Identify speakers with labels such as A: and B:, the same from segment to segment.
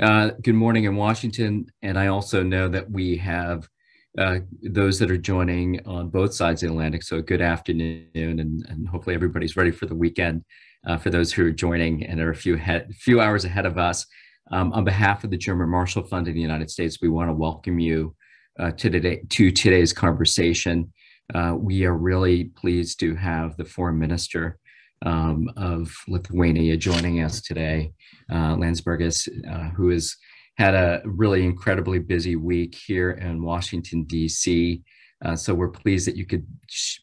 A: Uh, good morning in Washington. And I also know that we have uh, those that are joining on both sides of the Atlantic. So good afternoon, and, and hopefully everybody's ready for the weekend. Uh, for those who are joining and are a few few hours ahead of us, um, on behalf of the German Marshall Fund in the United States, we want to welcome you uh, to today to today's conversation. Uh, we are really pleased to have the Foreign Minister um, of Lithuania joining us today, uh, Landsbergis, uh, who has had a really incredibly busy week here in Washington, D.C. Uh, so we're pleased that you could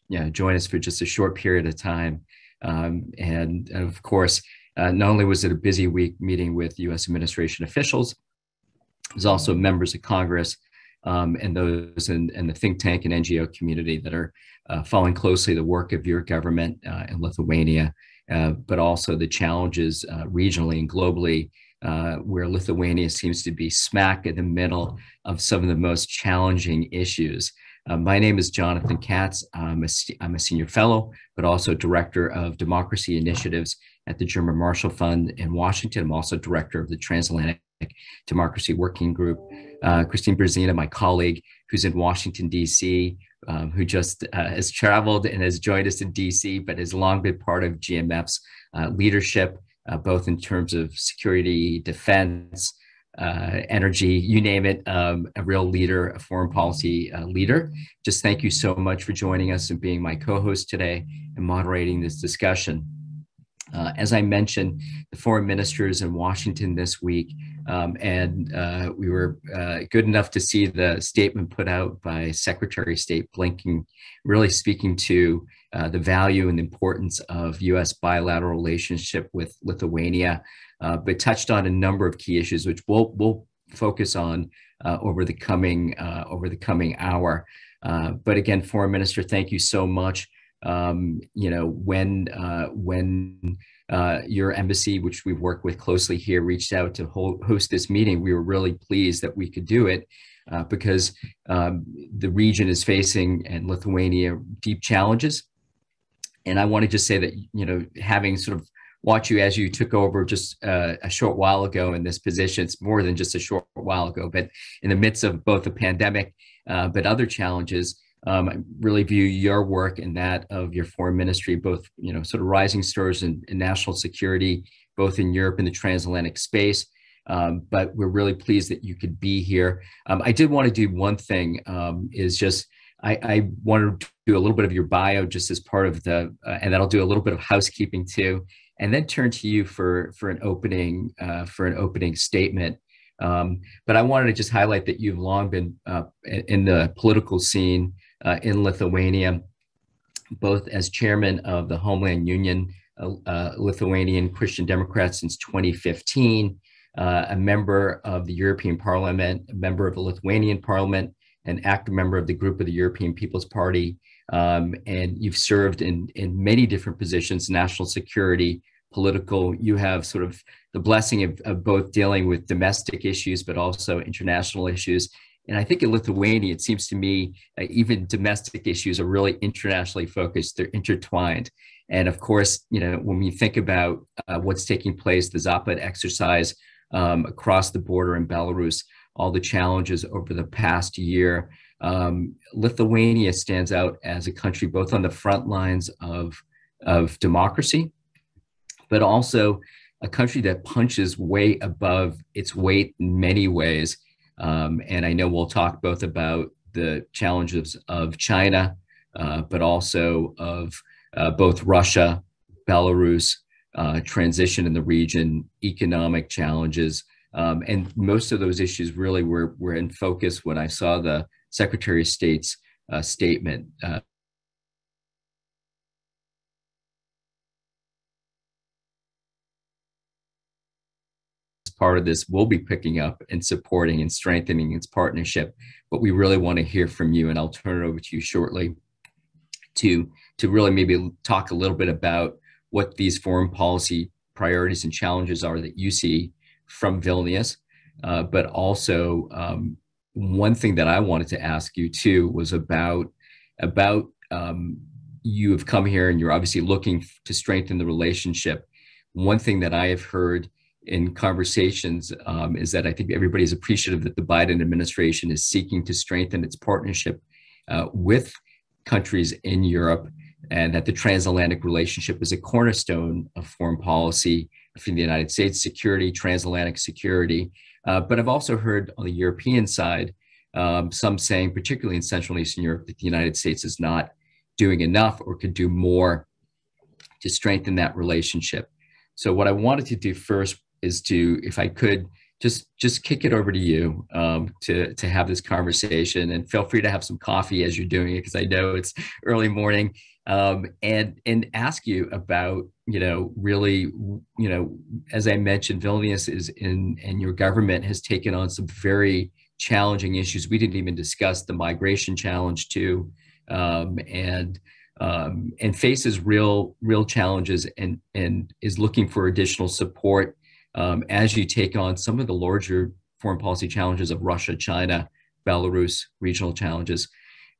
A: you know, join us for just a short period of time. Um, and, of course, uh, not only was it a busy week meeting with U.S. administration officials, there's also members of Congress um, and those in, the think tank and NGO community that are uh, following closely the work of your government uh, in Lithuania, uh, but also the challenges uh, regionally and globally, uh, where Lithuania seems to be smack in the middle of some of the most challenging issues. Uh, my name is Jonathan Katz. I'm a, I'm a senior fellow, but also director of democracy initiatives at the German Marshall Fund in Washington. I'm also director of the Transatlantic Democracy Working Group. Uh, Kristine Berzina, my colleague, who's in Washington, D.C., um, who just uh, has traveled and has joined us in D.C., but has long been part of GMF's uh, leadership, uh, both in terms of security, defense, uh, energy, you name it, um, a real leader, a foreign policy uh, leader. Just thank you so much for joining us and being my co host today and moderating this discussion. As I mentioned, the foreign ministers in Washington this week, um, and uh, we were uh, good enough to see the statement put out by Secretary of State Blinken, really speaking to uh, the value and importance of U.S. bilateral relationship with Lithuania, uh, but touched on a number of key issues, which we'll, we'll focus on uh, over the coming over the coming hour. but again, Foreign Minister, thank you so much um, you know, when uh, when uh, your embassy, which we've worked with closely here, reached out to host this meeting, we were really pleased that we could do it uh, because um, the region is facing and Lithuania deep challenges. And I want to just say that you know, having sort of watch you as you took over just uh, a short while ago in this position. It's more than just a short while ago, but in the midst of both the pandemic, uh, but other challenges, um, I really view your work and that of your foreign ministry, both you know, sort of rising stars in, in national security, both in Europe and the transatlantic space. Um, but we're really pleased that you could be here. Um, I did want to do one thing um, is just I, I wanted to do a little bit of your bio just as part of the, uh, and then I'll do a little bit of housekeeping too, and then turn to you for for an opening uh, for an opening statement. Um, but I wanted to just highlight that you've long been uh, in the political scene uh, in Lithuania, both as chairman of the Homeland Union, uh, uh Lithuanian Christian Democrats since 2015, uh, a member of the European Parliament, a member of the Lithuanian Parliament, an active member of the group of the European People's Party, um, and you've served in, in many different positions, national security, political. You have sort of the blessing of, of both dealing with domestic issues, but also international issues. And I think in Lithuania, it seems to me, uh, even domestic issues are really internationally focused. They're intertwined. And of course, you know, when we think about uh, what's taking place, the Zapad exercise um, across the border in Belarus, all the challenges over the past year, um, Lithuania stands out as a country both on the front lines of, of democracy, but also a country that punches way above its weight in many ways um, and I know we'll talk both about the challenges of China, uh, but also of uh, both Russia, Belarus, uh, transition in the region, economic challenges. Um, and most of those issues really were, were in focus when I saw the Secretary of State's uh, statement part of this will be picking up and supporting and strengthening its partnership. But we really want to hear from you, and I'll turn it over to you shortly to to really maybe talk a little bit about what these foreign policy priorities and challenges are that you see from Vilnius, uh, but also um, one thing that I wanted to ask you too was about about um, you have come here and you're obviously looking to strengthen the relationship. One thing that I have heard in conversations um, is that I think everybody's appreciative that the Biden administration is seeking to strengthen its partnership uh, with countries in Europe and that the transatlantic relationship is a cornerstone of foreign policy for the United States security, transatlantic security. Uh, but I've also heard on the European side um, some saying, particularly in Central and Eastern Europe, that the United States is not doing enough or could do more to strengthen that relationship. So, what I wanted to do first is to, if I could, just just kick it over to you um, to to have this conversation, and feel free to have some coffee as you're doing it because I know it's early morning, um, and and ask you about you know really you know as I mentioned, Vilnius is in and your government has taken on some very challenging issues. We didn't even discuss the migration challenge too, um, and um, and faces real real challenges and and is looking for additional support um, as you take on some of the larger foreign policy challenges of Russia, China, Belarus, regional challenges.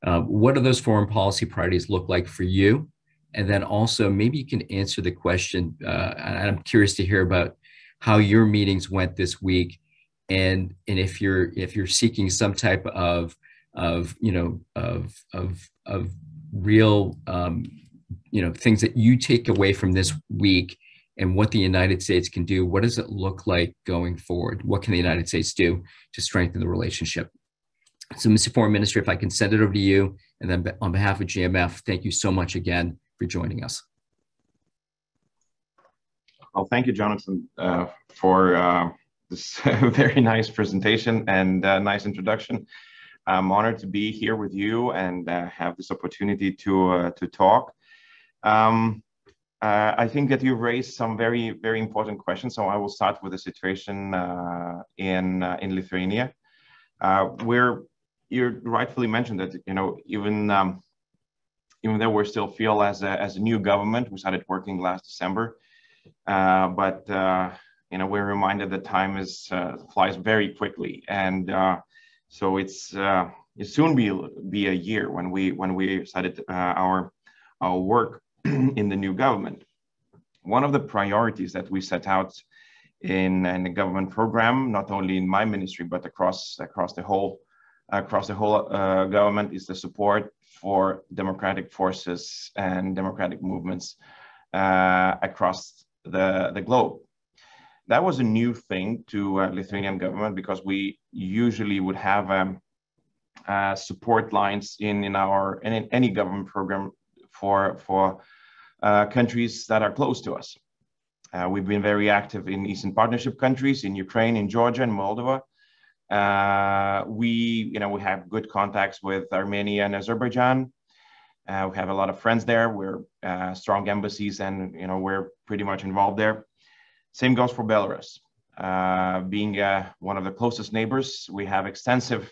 A: Uh, what do those foreign policy priorities look like for you? And then also maybe you can answer the question. Uh, I'm curious to hear about how your meetings went this week, and and if you're if you're seeking some type of of you know of of of real um, you know things that you take away from this week and what the United States can do. What does it look like going forward? What can the United States do to strengthen the relationship? So, Mr. Foreign Minister, if I can send it over to you, and then on behalf of GMF, thank you so much again for joining us.
B: Well, thank you, Jonathan, uh, for uh, this very nice presentation and uh, nice introduction. I'm honored to be here with you and uh, have this opportunity to uh, to talk. Um, uh, I think that you've raised some very, very important questions. So I will start with the situation uh, in uh, in Lithuania, uh, where you rightfully mentioned that you know even um, even though we still feel as a as a new government, we started working last December, uh, but uh, you know we're reminded that time is flies very quickly, and so it's it soon be be a year when we when we started our our work in the new government. One of the priorities that we set out in, in the government program, not only in my ministry but across across the whole across the whole uh, government, is the support for democratic forces and democratic movements uh, across the, the globe. That was a new thing to uh, Lithuanian government because we usually would have um, uh, support lines in in our in any government program for for uh, countries that are close to us. Uh, we've been very active in Eastern Partnership countries, in Ukraine, in Georgia, and Moldova. Uh, we, you know, we have good contacts with Armenia and Azerbaijan. Uh, we have a lot of friends there. We're uh, strong embassies, and you know, we're pretty much involved there. Same goes for Belarus. Uh, being one of the closest neighbors, we have extensive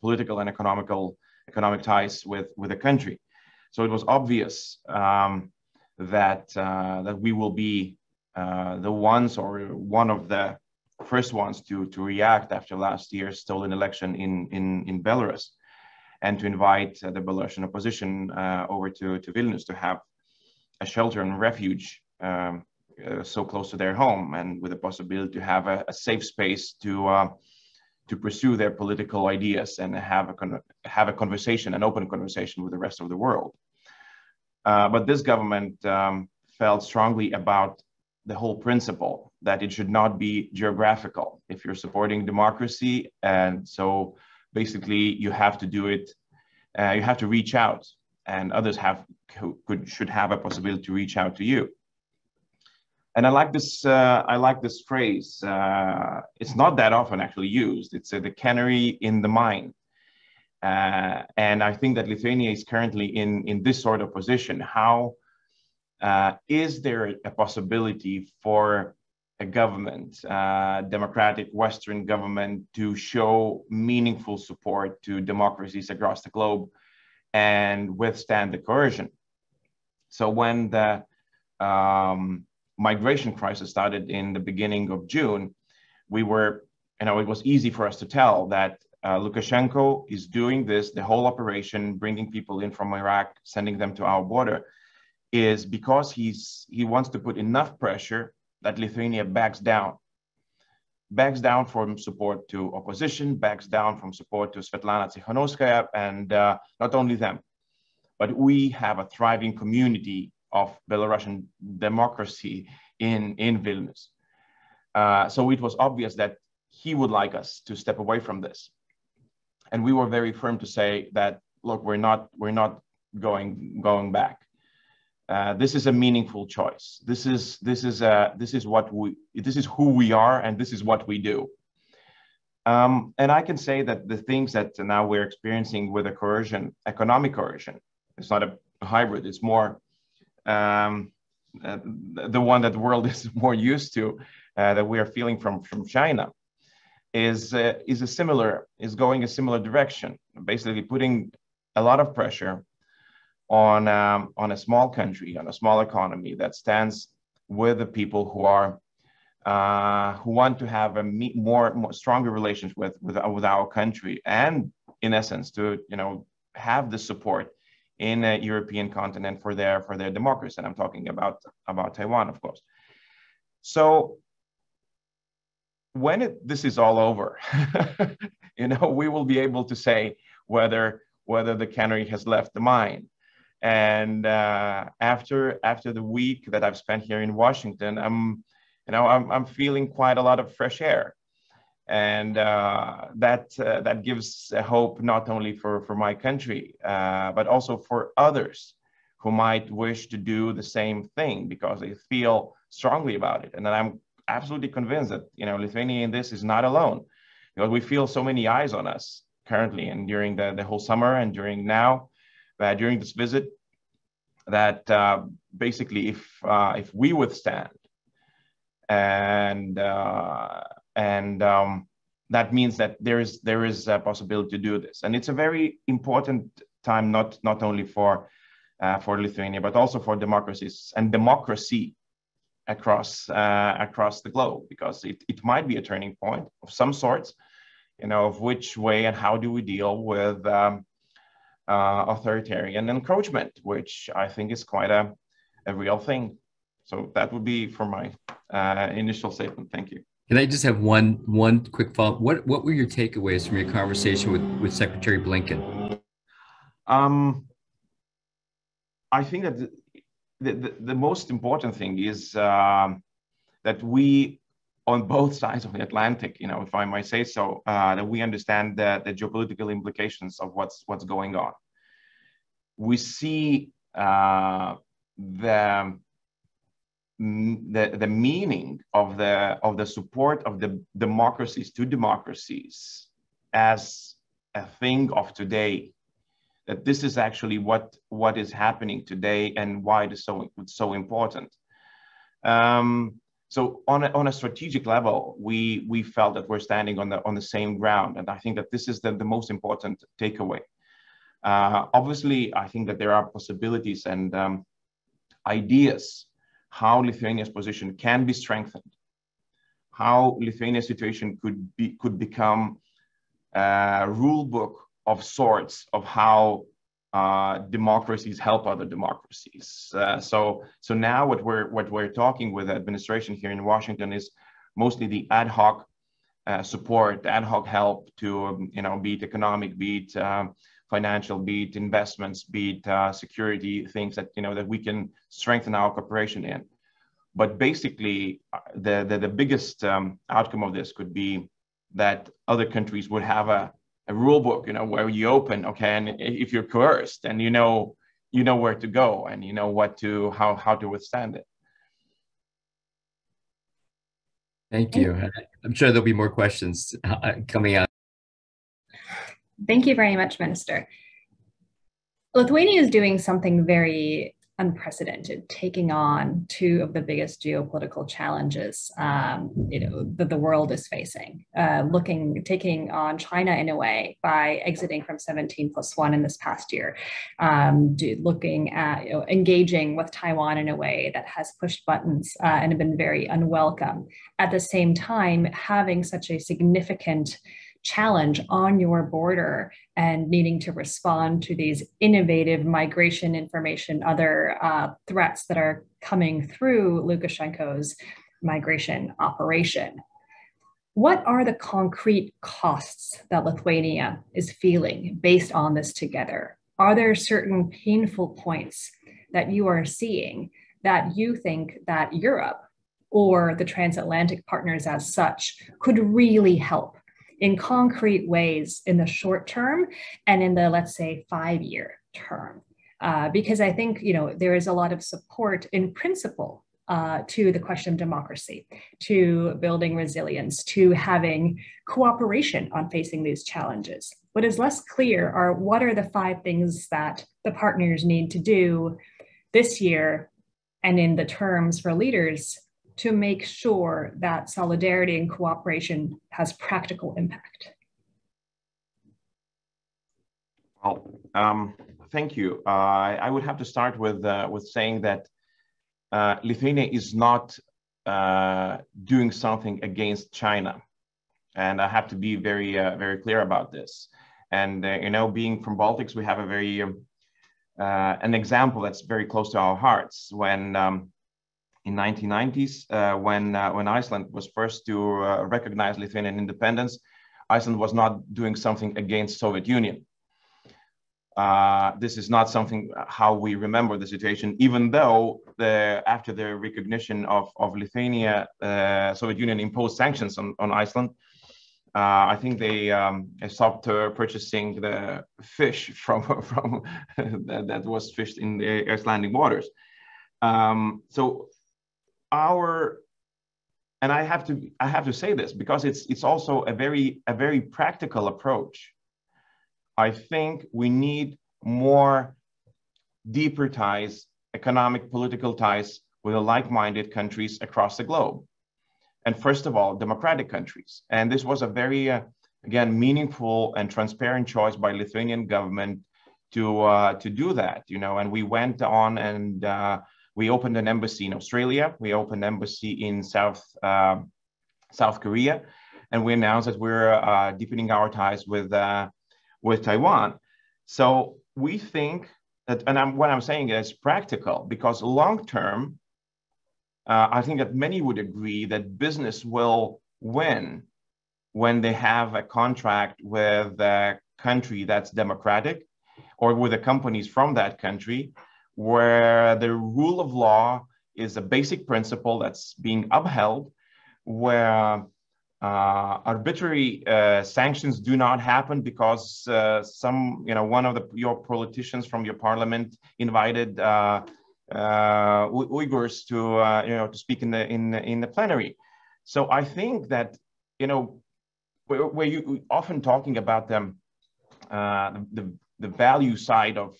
B: political and economical economic ties with with the country. So it was obvious um, that uh, that we will be uh, the ones or one of the first ones to to react after last year's stolen election in in in Belarus, and to invite uh, the Belarusian opposition uh, over to to Vilnius to have a shelter and refuge. Um, uh, so close to their home and with the possibility to have a, a safe space to uh, to pursue their political ideas and have a have a conversation, an open conversation with the rest of the world. Uh, but this government um, felt strongly about the whole principle that it should not be geographical. If you're supporting democracy, and so basically you have to do it, uh, you have to reach out, and others have could should have a possibility to reach out to you and I like this. Uh, I like this phrase. Uh, it's not that often actually used. It's uh, the canary in the mine, uh, and I think that Lithuania is currently in in this sort of position. How uh, is there a possibility for a government, uh, democratic Western government, to show meaningful support to democracies across the globe and withstand the coercion? So when the um, migration crisis started in the beginning of June, we were, you know, it was easy for us to tell that uh, Lukashenko is doing this, the whole operation, bringing people in from Iraq, sending them to our border, is because he's he wants to put enough pressure that Lithuania backs down. Backs down from support to opposition, backs down from support to Svetlana Tsikhanouskaya, and uh, not only them, but we have a thriving community of Belarusian democracy in, in Vilnius. Uh, so it was obvious that he would like us to step away from this. And we were very firm to say that, look, we're not, we're not going, going back. Uh, this is a meaningful choice. This is this is uh, this is what we this is who we are, and this is what we do. Um, and I can say that the things that now we're experiencing with a coercion, economic coercion, it's not a hybrid. It's more um, uh, the one that the world is more used to, uh, that we are feeling from from China, is uh, is a similar is going a similar direction. Basically, putting a lot of pressure on, um, on a small country, on a small economy that stands with the people who are uh, who want to have a more, more stronger relations with, with, with our country and in essence to you know have the support in a European continent for their for their democracy. And I'm talking about about Taiwan, of course. So when it, this is all over, you know, we will be able to say whether whether the cannery has left the mine and uh, after after the week that I've spent here in Washington, I'm you know I'm, I'm feeling quite a lot of fresh air, and uh, that uh, that gives hope not only for for my country uh, but also for others who might wish to do the same thing because they feel strongly about it. And I'm absolutely convinced that you know Lithuania in this is not alone because we feel so many eyes on us currently and during the, the whole summer and during now uh, during this visit that uh, basically if uh, if we withstand and uh, and um, that means that there is there is a possibility to do this and it's a very important time not not only for uh, for Lithuania but also for democracies and democracy across uh, across the globe because it, it might be a turning point of some sorts you know of which way and how do we deal with um, uh, authoritarian encroachment, which I think is quite a, a real thing. So that would be for my uh, initial statement. Thank you.
A: Can I just have one one quick follow-up? What what were your takeaways from your conversation with with Secretary Blinken?
B: Um, I think that the, the, the most important thing is um, that we on both sides of the Atlantic, you know, if I might say so, uh, that we understand the, the geopolitical implications of what's what's going on. We see uh, the, the the meaning of the of the support of the democracies to democracies as a thing of today. That this is actually what what is happening today and why it is so so important. Um, so on a, on a strategic level, we we felt that we're standing on the on the same ground, and I think that this is the, the most important takeaway. Uh, obviously, I think that there are possibilities and um, ideas how Lithuania's position can be strengthened, how Lithuania's situation could be could become a rule book of sorts of how uh, democracies help other democracies. Uh, so, so now what we're what we're talking with the administration here in Washington is mostly the ad hoc uh, support, ad hoc help to um, you know beat economic, beat um, financial, beat investments, beat uh, security things that you know that we can strengthen our cooperation in. But basically, uh, the the, the biggest um, outcome of this could be that other countries would have a a rule book, you know, where you open, okay, and if you're coerced, and you know, you know where to go, and you know what to how how to withstand it.
A: Thank you. I'm sure there'll be more questions uh, coming out.
C: Thank you very much, Minister. Lithuania is doing something very unprecedented, taking on two of the biggest geopolitical challenges um, you know that the world is facing. Uh, looking, taking on China in a way by exiting from 17 plus one in this past year, um, do, looking at you know, engaging with Taiwan in a way that has pushed buttons uh, and have been very unwelcome. At the same time, having such a significant challenge on your border and needing to respond to these innovative migration information, other uh, threats that are coming through Lukashenko's migration operation. What are the concrete costs that Lithuania is feeling based on this together? Are there certain painful points that you are seeing that you think that Europe or the transatlantic partners as such could really help in concrete ways in the short term and in the, let's say, five year term? Uh, because I think you know there is a lot of support in principle uh, to the question of democracy, to building resilience, to having cooperation on facing these challenges. What is less clear are what are the five things that the partners need to do this year and in the terms for leaders to make sure that solidarity and cooperation has practical impact?
B: Well, um, thank you. Uh, I would have to start with uh, with saying that uh, Lithuania is not uh, doing something against China, and I have to be very uh, very clear about this. And uh, you know, being from Baltics, we have a very um, an example that's very close to our hearts. When um, in 1990s, when when Iceland was first to recognize Lithuanian independence, Iceland was not doing something against Soviet Union uh, this is not something uh, how we remember the situation, even though the, after the recognition of, of Lithuania, uh, Soviet Union imposed sanctions on, on Iceland. Uh, I think they, um, stopped uh, purchasing the fish from, from that, that, was fished in the Icelandic waters. Um, so our and I have to I have to say this because it's it's also a very a very practical approach I think we need more deeper ties, economic, political ties with the like-minded countries across the globe. And first of all, democratic countries. And this was a very, uh, again, meaningful and transparent choice by Lithuanian government to, uh, to do that, you know, and we went on and uh, we opened an embassy in Australia. We opened an embassy in South, uh, South Korea. And we announced that we're uh, deepening our ties with uh, with Taiwan. So we think that, and I'm, what I'm saying is practical because long term, uh, I think that many would agree that business will win when they have a contract with a country that's democratic or with the companies from that country where the rule of law is a basic principle that's being upheld, where uh, arbitrary uh, sanctions do not happen because uh, some, you know, one of the your politicians from your parliament invited uh, uh, Uyghurs to, uh, you know, to speak in the in the, in the plenary. So I think that, you know, where, where you often talking about them, the, the the value side of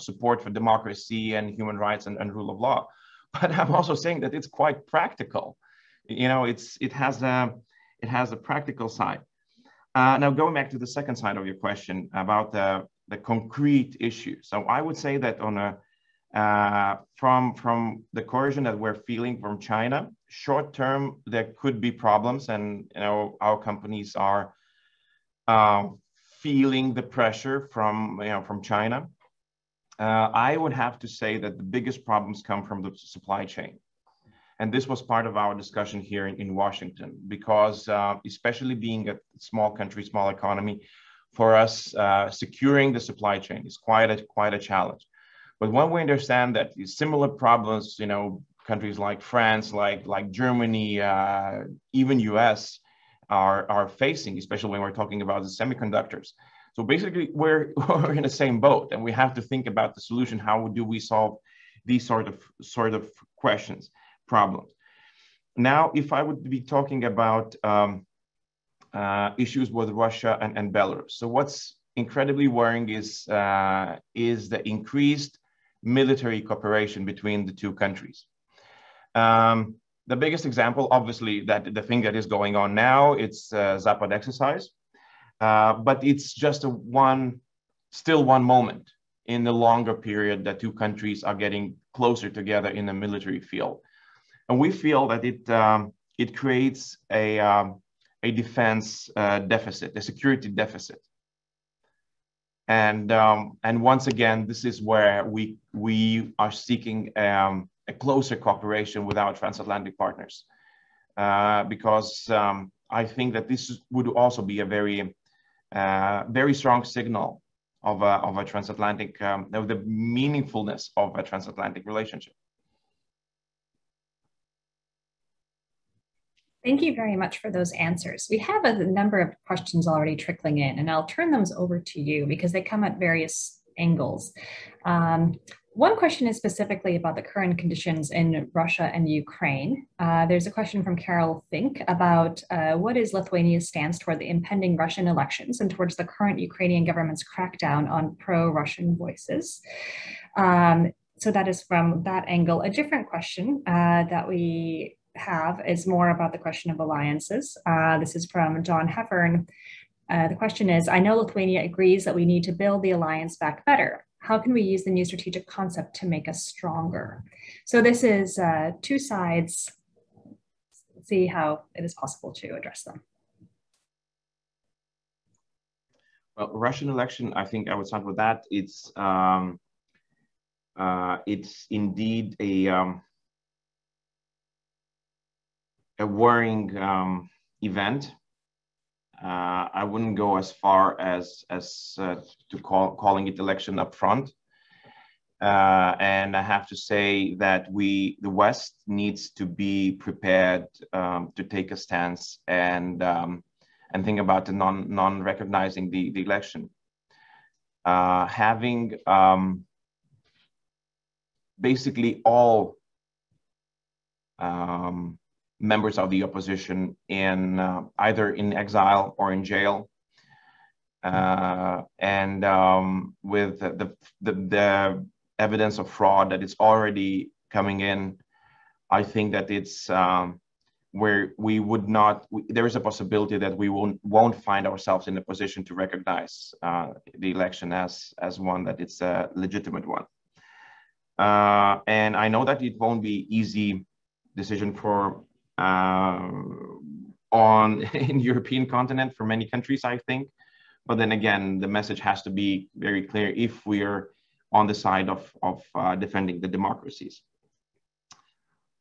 B: support for democracy and human rights and, and rule of law, but I'm also saying that it's quite practical. You know, it's it has a it has a practical side. Uh, now, going back to the second side of your question about the, the concrete issue. So I would say that on a, uh, from, from the coercion that we're feeling from China, short term, there could be problems and you know, our companies are uh, feeling the pressure from, you know, from China. Uh, I would have to say that the biggest problems come from the supply chain. And this was part of our discussion here in, in Washington, because uh, especially being a small country, small economy, for us, uh, securing the supply chain is quite a, quite a challenge. But when we understand that similar problems, you know, countries like France, like, like Germany, uh, even US are, are facing, especially when we're talking about the semiconductors. So basically we're, we're in the same boat and we have to think about the solution. How do we solve these sort of, sort of questions? problems. Now, if I would be talking about um, uh, issues with Russia and, and, Belarus. So what's incredibly worrying is, uh, is the increased military cooperation between the two countries. Um, the biggest example, obviously, that the thing that is going on now, it's uh, Zapad exercise, uh, but it's just a one, still one moment in the longer period that two countries are getting closer together in the military field. And we feel that it, um, it creates a, um, a defense uh, deficit, a security deficit. And, um, and once again, this is where we, we are seeking um, a closer cooperation with our transatlantic partners. uh, because um, I think that this would also be a very, uh, very strong signal of a, of a transatlantic, um, of the meaningfulness of a transatlantic relationship.
C: Thank you very much for those answers. We have a number of questions already trickling in, and I'll turn those over to you because they come at various angles. Um, one question is specifically about the current conditions in Russia and Ukraine. Uh, there's a question from Carol Fink about uh, what is Lithuania's stance toward the impending Russian elections and towards the current Ukrainian government's crackdown on pro-Russian voices. Um, so that is from that angle. A different question uh, that we have is more about the question of alliances. Uh, this is from John Heffern. Uh, the question is, I know Lithuania agrees that we need to build the alliance back better how can we use the new strategic concept to make us stronger? So this is uh, two sides. Let's see how it is possible to address them.
B: Well, Russian election, I think I would start with that. It's um, uh, it's indeed a um, a worrying um, event uh, I wouldn't go as far as as uh, to call calling it election up front. Uh, and I have to say that we, the West, needs to be prepared um, to take a stance and um, and think about the non non recognizing the the election. Uh, having um, basically all um, members of the opposition in uh, either in exile or in jail. Uh, and um, with the, the, the, evidence of fraud that is already coming in, I think that it's um, where we would not, we, there is a possibility that we won't, won't find ourselves in a position to recognize uh, the election as, as one that it's a legitimate one. Uh, and I know that it won't be easy decision for on in European continent for many countries, I think. But then again, the message has to be very clear if we are on the side of, of uh, defending the democracies.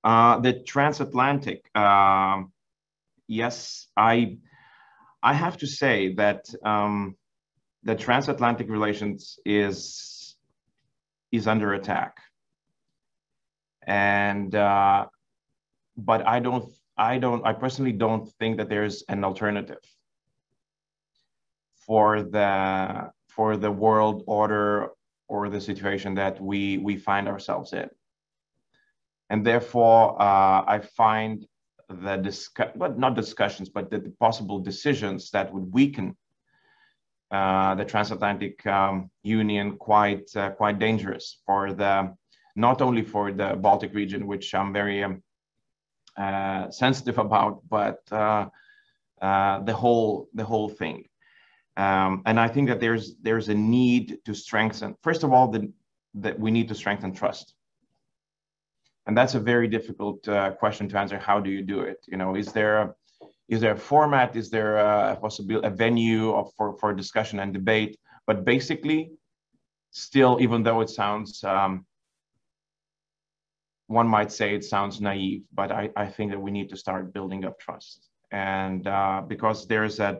B: Uh, the transatlantic, uh, yes, I, I have to say that um, the transatlantic relations is, is under attack. And uh, but I don't, I don't, I personally don't think that there's an alternative for the for the world order or the situation that we we find ourselves in. And therefore, uh, I find the discuss, but not discussions, but the, the, possible decisions that would weaken uh, the transatlantic um, union quite uh, quite dangerous for the not only for the Baltic region, which I'm very um, uh, sensitive about, but uh, uh, the whole the whole thing. Um, and I think that there's there's a need to strengthen. First of all, the, that we need to strengthen trust, and that's a very difficult uh, question to answer. How do you do it? You know, is there a, is there a format? Is there a possibility, a venue of, for for discussion and debate? But basically, still, even though it sounds um, one might say it sounds naive, but I, I think that we need to start building up trust. And uh, because there's a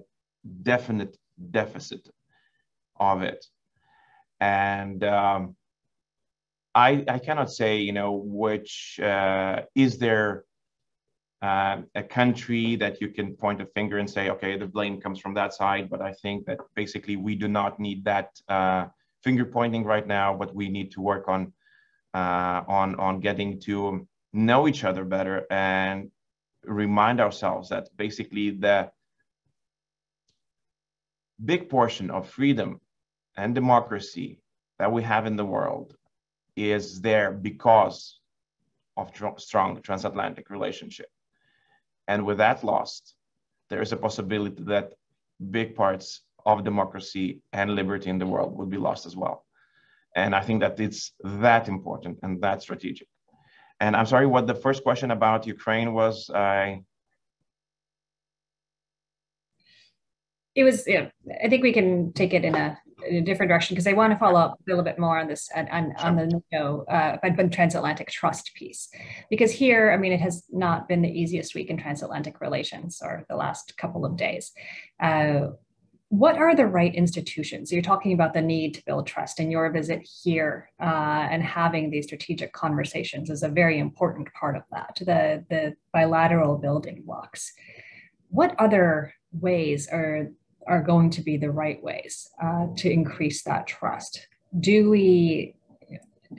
B: definite deficit of it. And um, I, I cannot say, you know, which uh, is there uh, a country that you can point a finger and say, okay, the blame comes from that side. But I think that basically we do not need that uh, finger pointing right now, but we need to work on uh, on on getting to know each other better and remind ourselves that basically the big portion of freedom and democracy that we have in the world is there because of tr- strong transatlantic relationship. And with that lost there is a possibility that big parts of democracy and liberty in the world would be lost as well and I think that it's that important and that strategic. And I'm sorry, what the first question about Ukraine was? I
C: it was, yeah, I think we can take it in a, in a different direction because I want to follow up a little bit more on this on, on, on the NATO uh, transatlantic trust piece because here I mean it has not been the easiest week in transatlantic relations or the last couple of days. Uh, what are the right institutions? You're talking about the need to build trust, and your visit here uh, and having these strategic conversations is a very important part of that. The the bilateral building blocks. What other ways are are going to be the right ways uh, to increase that trust? Do we,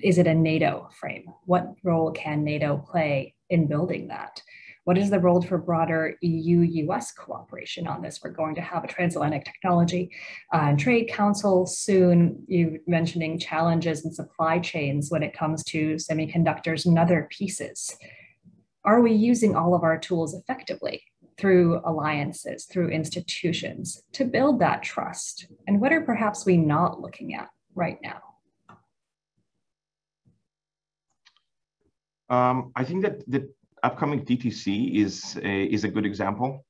C: is it a NATO frame? What role can NATO play in building that? What is the role for broader EU-US cooperation on this? We're going to have a transatlantic technology uh, and trade council soon. You mentioning challenges in supply chains when it comes to semiconductors and other pieces. Are we using all of our tools effectively? through alliances, through institutions to build that trust? And what are perhaps we not looking at right now?
B: Um, I think that the upcoming TTC is a, is a good example.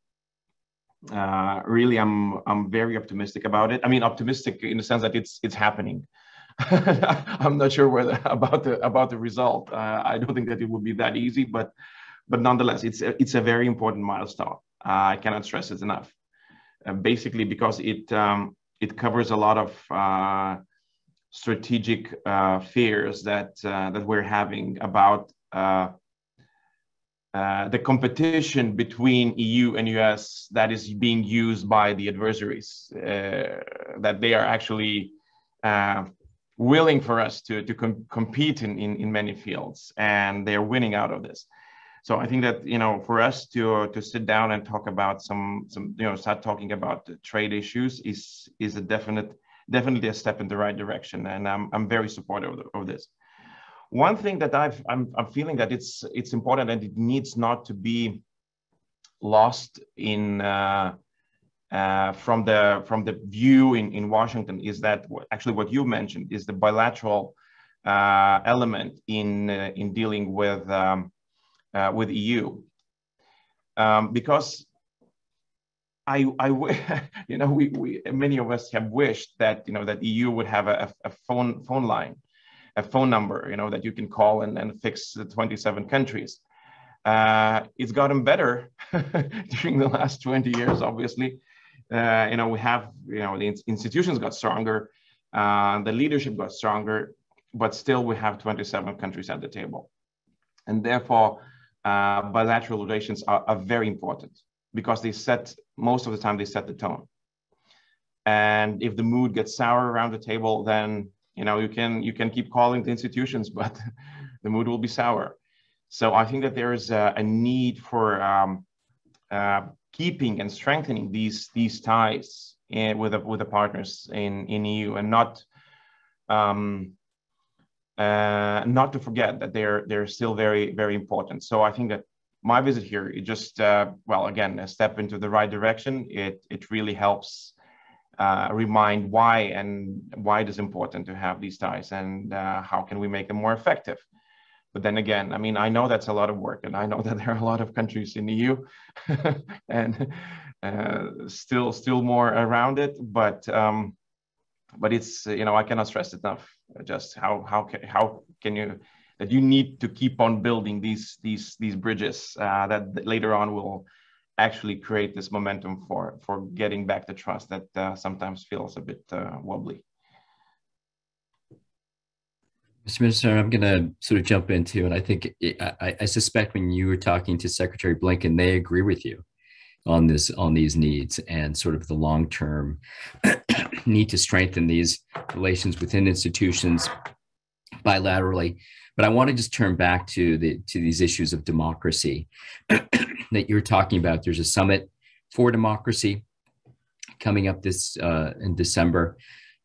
B: Uh, really, I'm I'm very optimistic about it. I mean, optimistic in the sense that it's it's happening. I'm not sure whether about the about the result. Uh, I don't think that it would be that easy, but but nonetheless, it's a, it's a very important milestone. Uh, I cannot stress it enough. Uh, basically, because it um, it covers a lot of uh, strategic uh, fears that uh, that we're having about uh, the competition between EU and US that is being used by the adversaries. that they are actually willing for us to to com compete in, in in many fields, and they are winning out of this so I think that you know for us to to sit down and talk about some some you know start talking about trade issues is is a definite definitely a step in the right direction, and I'm I'm very supportive of, of this. One thing that I've I'm I'm feeling that it's it's important and it needs not to be lost in. Uh, uh, from the from the view in, in Washington is that actually what you mentioned is the bilateral uh, element in uh, in dealing with um, uh, with EU. Um, because I, I, you know, we, we, many of us have wished that, you know, that EU would have a, a phone, phone line, a phone number, you know, that you can call and, and fix the 27 countries. Uh, it's gotten better during the last 20 years, obviously. Uh, you know, we have, you know, the institutions got stronger, uh, the leadership got stronger, but still we have 27 countries at the table. And therefore, uh, bilateral relations are, are very important because they set, most of the time, they set the tone. And if the mood gets sour around the table, then you know you can you can keep calling the institutions, but the mood will be sour. So I think that there is a, a need for um, uh, keeping and strengthening these these ties in, with the, with the partners in in EU and not um, uh, not to forget that they're they're still very very important. So I think that my visit here it just uh, well again a step into the right direction. It it really helps uh, remind why and why it is important to have these ties and uh, how can we make them more effective. But then again, I mean, I know that's a lot of work, and I know that there are a lot of countries in the EU, and uh, still still more around it. But um, but it's you know I cannot stress enough just how how can, how can you that you need to keep on building these these these bridges uh, that later on will actually create this momentum for for getting back the trust that uh, sometimes feels a bit uh, wobbly.
A: Mr. Minister, I'm going to sort of jump into, and I think I, I suspect when you were talking to Secretary Blinken, they agree with you on this on these needs and sort of the long term need to strengthen these relations within institutions bilaterally but i want to just turn back to the to these issues of democracy that you're talking about there's a summit for democracy coming up this uh, in december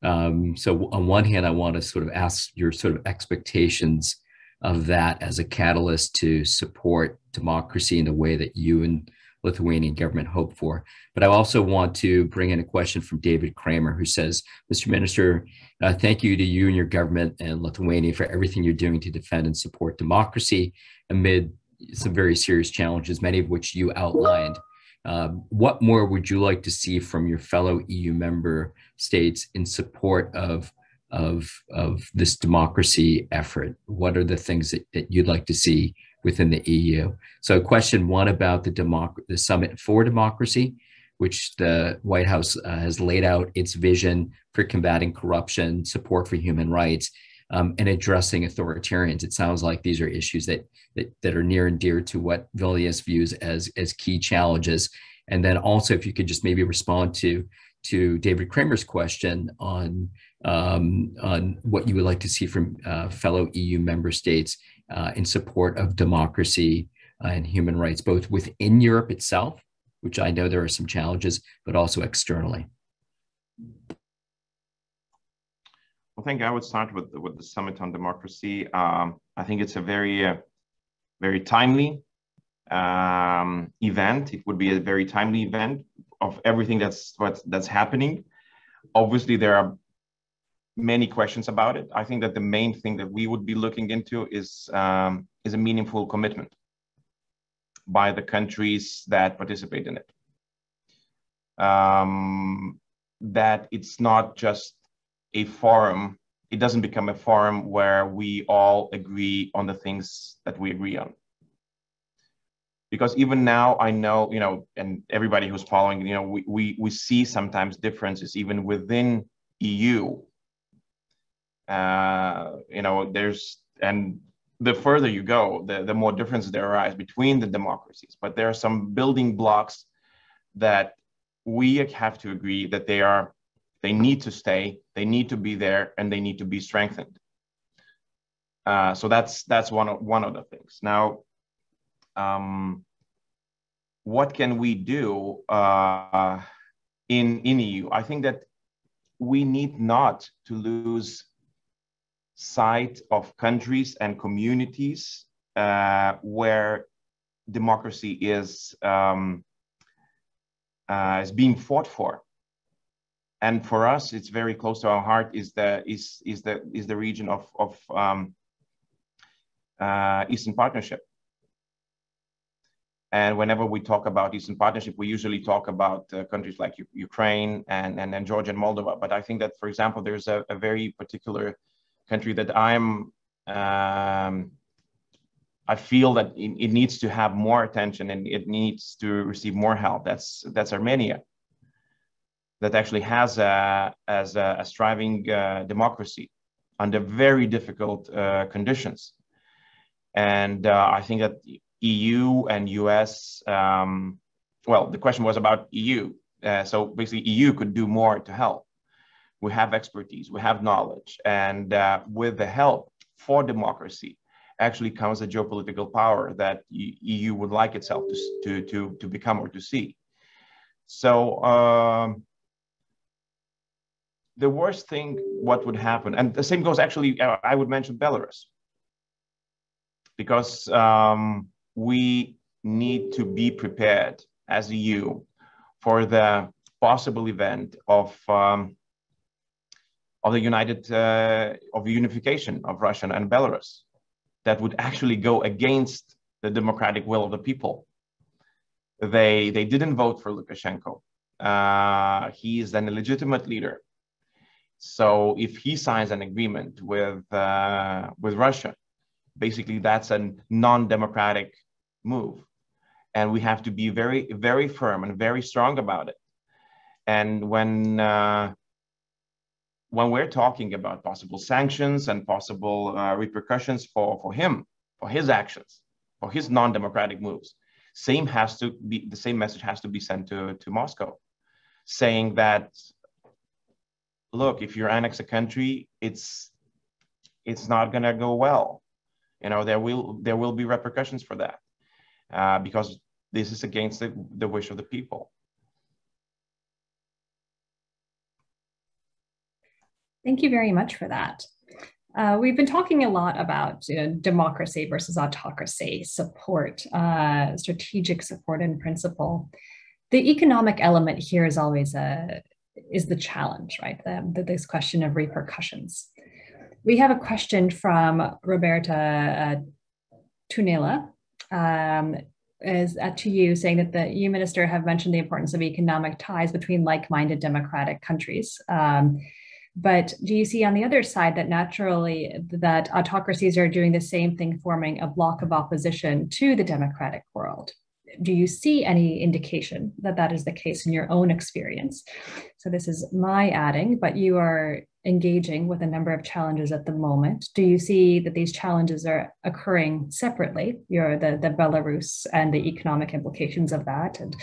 A: um, so on one hand i want to sort of ask your sort of expectations of that as a catalyst to support democracy in the way that you and Lithuanian government hope for. But I also want to bring in a question from David Kramer, who says, Mr. Minister, uh, thank you to you and your government and Lithuania for everything you're doing to defend and support democracy amid some very serious challenges, many of which you outlined Um, what more would you like to see from your fellow EU member states in support of, of, of this democracy effort? What are the things that, that you'd like to see within the EU? So, question one about the, democ- the Summit for Democracy, which the White House uh, has laid out its vision for combating corruption, support for human rights, um, and addressing authoritarians. It sounds like these are issues that, that, that are near and dear to what Vilnius views as, as key challenges. And then also, if you could just maybe respond to to David Kramer's question on um, on what you would like to see from uh, fellow EU member states uh, in support of democracy uh, and human rights, both within Europe itself, which I know there are some challenges, but also externally.
B: I think I would start with with the summit on democracy. Um, I think it's a very uh, very timely um, event. It would be a very timely event of everything that's what that's happening. Obviously, there are many questions about it. I think that the main thing that we would be looking into is um, is a meaningful commitment by the countries that participate in it. Um, that it's not just a forum, it doesn't become a forum where we all agree on the things that we agree on. Because even now, I know, you know, and everybody who's following, you know, we, we, we see sometimes differences even within EU. Uh, you know, there's, and the further you go, the, the more differences there arise between the democracies. But there are some building blocks that we have to agree that they are they need to stay, they need to be there, and they need to be strengthened. Uh, so that's that's one of one of the things. Now, um, what can we do uh, in in EU? I think that we need not to lose sight of countries and communities uh, where democracy is um, uh, is being fought for and for us, it's very close to our heart. Is the is is the is the region of of um, uh, Eastern Partnership. And whenever we talk about Eastern Partnership, we usually talk about uh, countries like U Ukraine and, and and Georgia and Moldova. But I think that, for example, there's a, a very particular country that I'm um, I feel that it, it, needs to have more attention and it needs to receive more help. That's that's Armenia that actually has a, as a, a striving uh, democracy under very difficult uh, conditions. And uh, I think that EU and US, um, well, the question was about EU. Uh, so basically, EU could do more to help. We have expertise, we have knowledge, and uh, with the help for democracy, actually comes a geopolitical power that EU would like itself to, to, to, to become or to see. So um, the worst thing what would happen and the same goes actually i would mention belarus. Because um, we need to be prepared as eu for the possible event of um, of the united uh, of unification of russia and belarus that would actually go against the democratic will of the people. They they didn't vote for lukashenko. Uh, he is an illegitimate leader so if he signs an agreement with uh, with Russia, basically that's a non-democratic move, and we have to be very very firm and very strong about it. And when uh, when we're talking about possible sanctions and possible uh, repercussions for for him for his actions for his non-democratic moves, same has to be the same message has to be sent to to Moscow, saying that look, if you annex a country, it's it's not going to go well. You know, there will there will be repercussions for that uh, because this is against the, the wish of the people.
C: Thank you very much for that. Uh, we've been talking a lot about you know, democracy versus autocracy, support, uh, strategic support in principle. The economic element here is always a, is the challenge, right? The, this question of repercussions. We have a question from Roberta uh, Tunela, um, is uh, to you, saying that the you minister have mentioned the importance of economic ties between like-minded democratic countries. Um, but do you see on the other side that naturally that autocracies are doing the same thing, forming a block of opposition to the democratic world? Do you see any indication that that is the case in your own experience? So this is my adding, but you are engaging with a number of challenges at the moment. Do you see that these challenges are occurring separately? You're the, the Belarus and the economic implications of that, and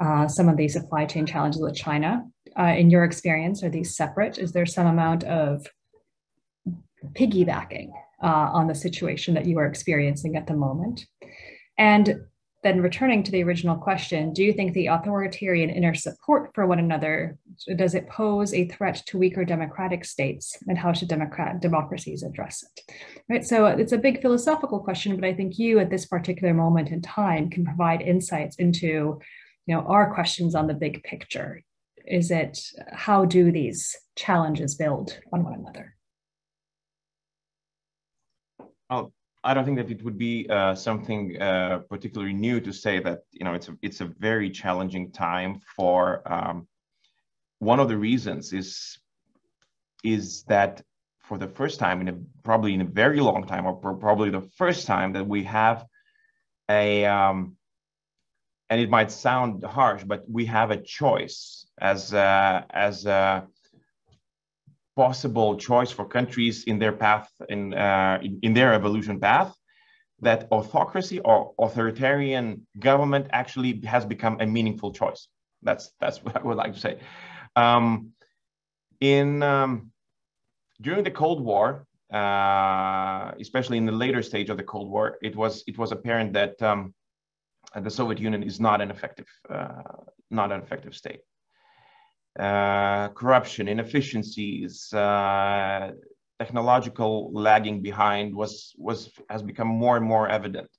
C: uh, some of the supply chain challenges with China. Uh, in your experience, are these separate? Is there some amount of piggybacking uh, on the situation that you are experiencing at the moment? And then returning to the original question, do you think the authoritarian inner support for one another, does it pose a threat to weaker democratic states and how should democrat democracies address it? Right, so it's a big philosophical question, but I think you at this particular moment in time can provide insights into you know, our questions on the big picture. Is it, how do these challenges build on one another?
B: I'll I don't think that it would be uh, something uh, particularly new to say that you know it's a it's a very challenging time for um, one of the reasons is is that for the first time in a probably in a very long time or probably the first time that we have a um, and it might sound harsh but we have a choice as uh, as uh, possible choice for countries in their path in, uh, in, in their evolution path that autocracy or authoritarian government actually has become a meaningful choice. That's that's what I would like to say. Um, in um, during the Cold War, uh, especially in the later stage of the Cold War, it was it was apparent that um, the Soviet Union is not an effective uh, not an effective state uh, corruption, inefficiencies, uh, technological lagging behind was, was, has become more and more evident.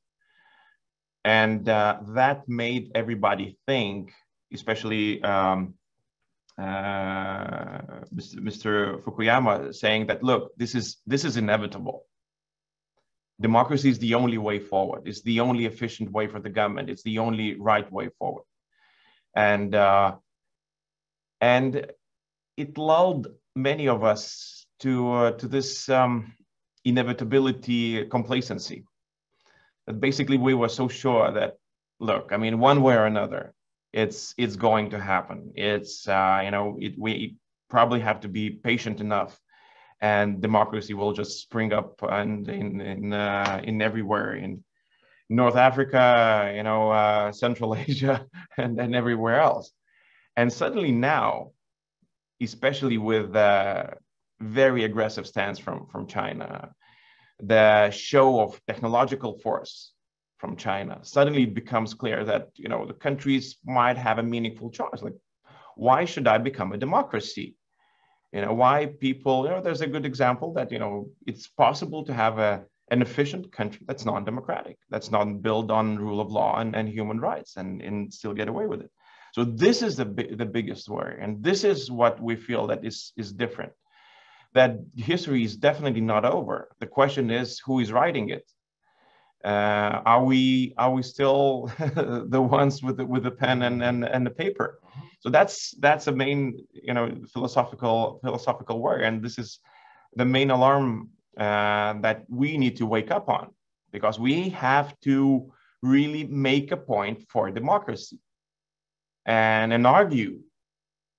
B: And uh, that made everybody think, especially um, uh, Mr. Fukuyama saying that, look, this is, this is inevitable. Democracy is the only way forward. It's the only efficient way for the government. It's the only right way forward. And uh, and it lulled many of us to uh, to this um, inevitability complacency. That basically we were so sure that look i mean one way or another it's it's going to happen. It's uh, you know it, we probably have to be patient enough and democracy will just spring up and in in uh, in everywhere in north africa you know uh, central asia and, and everywhere else and suddenly now, especially with the very aggressive stance from, from China, the show of technological force from China, suddenly it becomes clear that you know the countries might have a meaningful choice. Like, why should I become a democracy? You know, why people, you know, there's a good example that, you know, it's possible to have a an efficient country that's non-democratic, that's not built on rule of law and, and human rights and, and still get away with it. So this is the, the biggest worry. And this is what we feel that is, is different. That history is definitely not over. The question is who is writing it? Uh, are we are we still the ones with the, with the pen and, and, and the paper? So that's that's a main you know philosophical philosophical worry, and this is the main alarm uh, that we need to wake up on because we have to really make a point for democracy and and argue